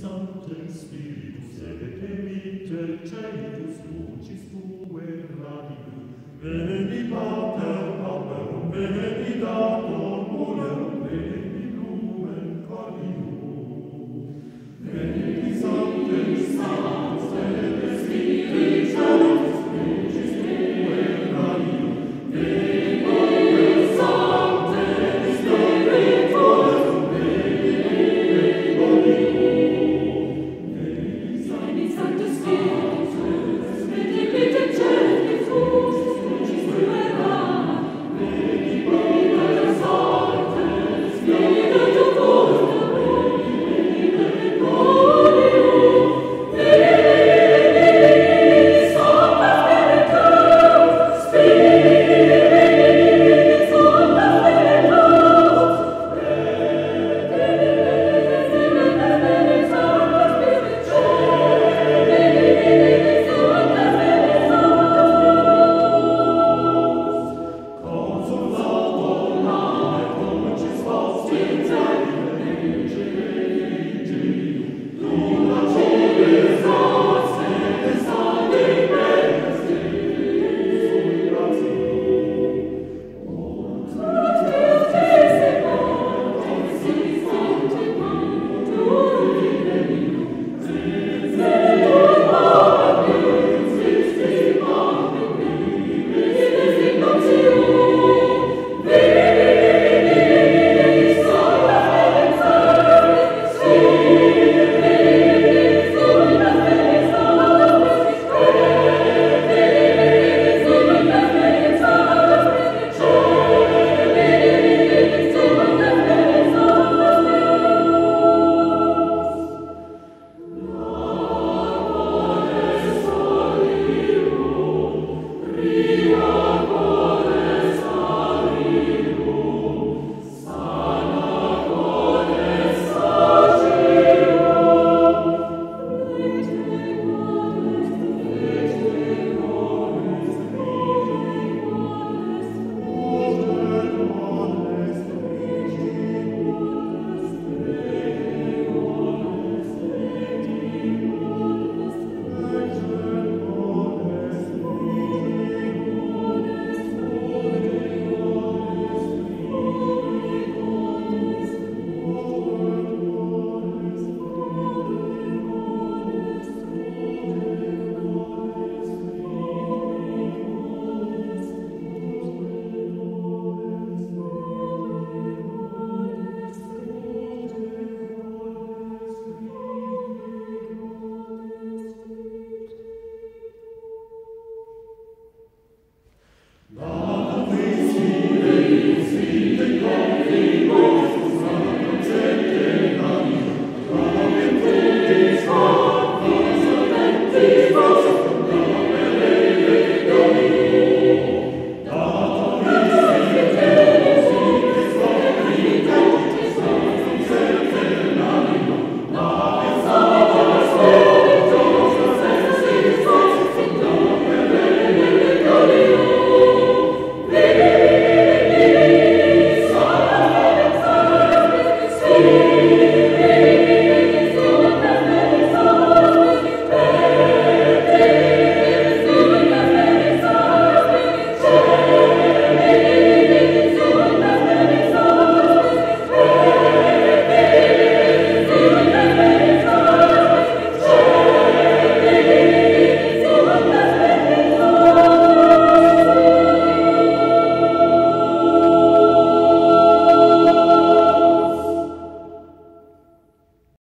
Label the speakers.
Speaker 1: Sancte spiritus et emite celius lucis tuae radium. Veni, Pater, Paterum, veni,